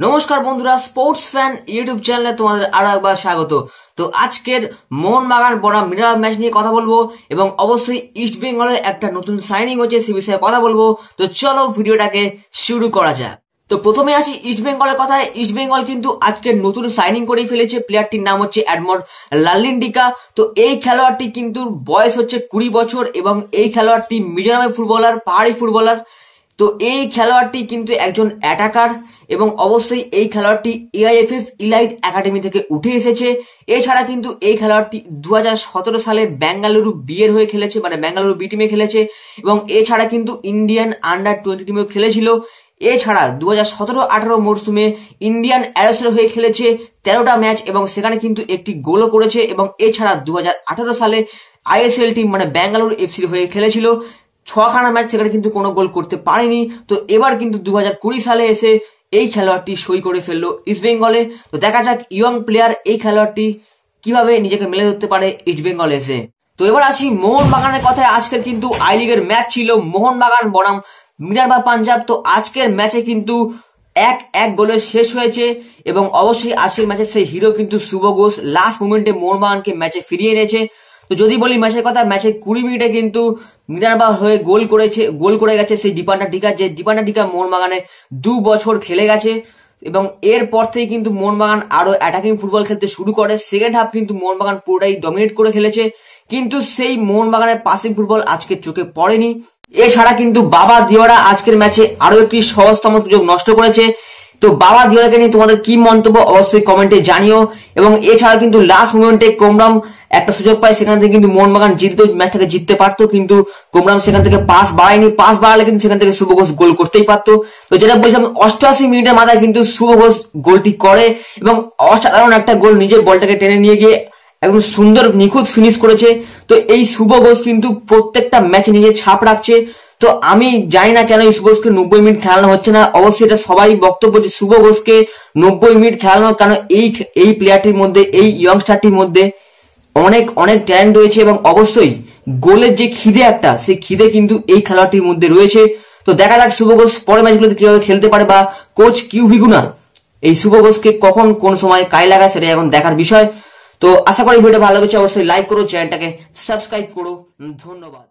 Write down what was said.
নমস্কার বন্ধুরা, sports fan YouTube চ্যানেলে তোমাদের আরও একবার স্বাগত। তো আজকের মোহনবাগান বড়া মিরার ম্যাচ নিয়ে কথা বলব এবং অবশ্যই ইস্ট বেঙ্গলের একটা নতুন সাইনিং হচ্ছে সে বিষয়ে কথা বলব। তো চলো ভিডিওটাকে শুরু করা যাক। তো প্রথমে আসি ইস্ট বেঙ্গলের কথায়। ইস্ট বেঙ্গল কিন্তু আজকে নতুন সাইনিং করে ফেলেছে। প্লেয়ারটির নাম হচ্ছে অ্যাডমন্ড লালিন্ডিকা তো এই খেলোয়াড়টি কিন্তু বয়স হচ্ছে কুড়ি বছর এবং এই খেলোয়াড়টি মিজোরামের ফুটবলার, পাহাড়ি ফুটবলার। তো এই খেলোয়াড়টি কিন্তু একজন অ্যাটাকার এবং অবশ্যই এই খেলোয়াড়টি এআইএফএফ ইলাইট একাডেমি থেকে উঠে এসেছে। এছাড়া কিন্তু এই খেলোয়াড়টি দু হাজার সতেরো সালে বেঙ্গালুরু বিয়ের হয়ে খেলেছে মানে বেঙ্গালুরু বি টিমে খেলেছে এবং এছাড়া কিন্তু ইন্ডিয়ান আন্ডার টোয়েন্টি টিমেও খেলেছিল। এছাড়া দু হাজার সতেরো আঠারো মরশুমে ইন্ডিয়ান অ্যারোসের হয়ে খেলেছে তেরোটা ম্যাচ এবং সেখানে কিন্তু একটি গোলও করেছে এবং এছাড়া দু হাজার আঠারো সালে আইএসএল টিম মানে বেঙ্গালুরু এফসির হয়ে খেলেছিল। ছখানা ম্যাচ সেখানে কিন্তু কোনো গোল করতে পারেনি। তো এবার কিন্তু দু হাজার কুড়ি সালে এসে এই খেলোয়াড়টি সই করে ফেলল ইস্ট বেঙ্গলে তো দেখা যাক ইয়ং প্লেয়ার এই খেলোয়াড়টি কীভাবে নিজেকে মেলে ধরতে পারে ইস্ট বেঙ্গলে এসে। তো এবার আসি মোহনবাগানের কথায়। আজকের কিন্তু আই লিগের ম্যাচ ছিল মোহনবাগান বনাম মিরারবা পাঞ্জাব। তো আজকের ম্যাচে কিন্তু এক এক গোলে শেষ হয়েছে এবং অবশ্যই আজকের ম্যাচে সেই হিরো কিন্তু শুভ ঘোষ। লাস্ট মোমেন্টে মোহনবাগানকে ম্যাচে ফিরিয়ে এনেছে। তো যদি বলি ম্যাচের কথা ম্যাচের কুড়ি মিনিটে কিন্তু মিনারবা হয়ে গোল করেছে, গোল করে গেছে সেই দীপান্না টিকা, যে দীপান্না টিকা মোহনবাগানে দু বছর খেলে গেছে এবং এরপর থেকে কিন্তু মোহনবাগান আরও অ্যাটাকিং ফুটবল খেলতে শুরু করে। সেকেন্ড হাফ কিন্তু মোহনবাগান পুরোটাই ডমিনেট করে খেলেছে। কিন্তু সেই মোহনবাগানের পাসিং ফুটবল আজকে চোখে পড়েনি। এছাড়া কিন্তু বাবা দিওরা আজকের ম্যাচে আরও একটি সহজতম সুযোগ নষ্ট করেছে। তো বাবা দিওরাকে নিয়ে তোমাদের কি মন্তব্য অবশ্যই কমেন্টে জানিও। এবং এছাড়া কিন্তু লাস্ট মোমেন্টে কোমরাম একটা সুযোগ পায়, সেখান থেকে কিন্তু মোহনবাগান জিততে ম্যাচটাকে জিততে পারতো, কিন্তু কোমরাম সেখান থেকে পাস বাড়ায়নি। পাস বাড়ালে কিন্তু সেখান থেকে শুভ ঘোষ গোল করতেই পারতো। তো যেটা বলছিলাম, অষ্টআশি মিনিটের মাথায় কিন্তু শুভ ঘোষ গোলটি করে এবং অসাধারণ একটা গোল নিজের বলটাকে টেনে নিয়ে গিয়ে একদম সুন্দর নিখুঁত ফিনিশ করেছে। তো এই শুভ ঘোষ কিন্তু প্রত্যেকটা ম্যাচে নিজের ছাপ রাখছে। তো আমি জানি না কেন শুভ ঘোষকে নব্বই মিনিট খেলানো হচ্ছে না। অবশ্যই এটা সবাই বক্তব্য যে শুভ ঘোষকে নব্বই মিনিট খেলানো কেন এই এই প্লেয়ারটির মধ্যে, এই ইয়ংস্টারটির মধ্যে অনেক অনেক ট্যালেন্ট রয়েছে এবং অবশ্যই গোলের যে খিদে একটা, সেই খিদে কিন্তু এই খেলোয়াড়টির মধ্যে রয়েছে। তো দেখা যাক শুভ ঘোষ পরের ম্যাচগুলোতে কীভাবে খেলতে পারে বা কোচ কিউ ভিগুনা এই শুভ ঘোষকে কখন কোন সময় কায় লাগায় সেটা এখন দেখার বিষয়। তো আশা করি ভিডিও ভালো লেগেছে, অবশ্যই লাইক করো চ্যানেলটাকে সাবস্ক্রাইব করো। ধন্যবাদ।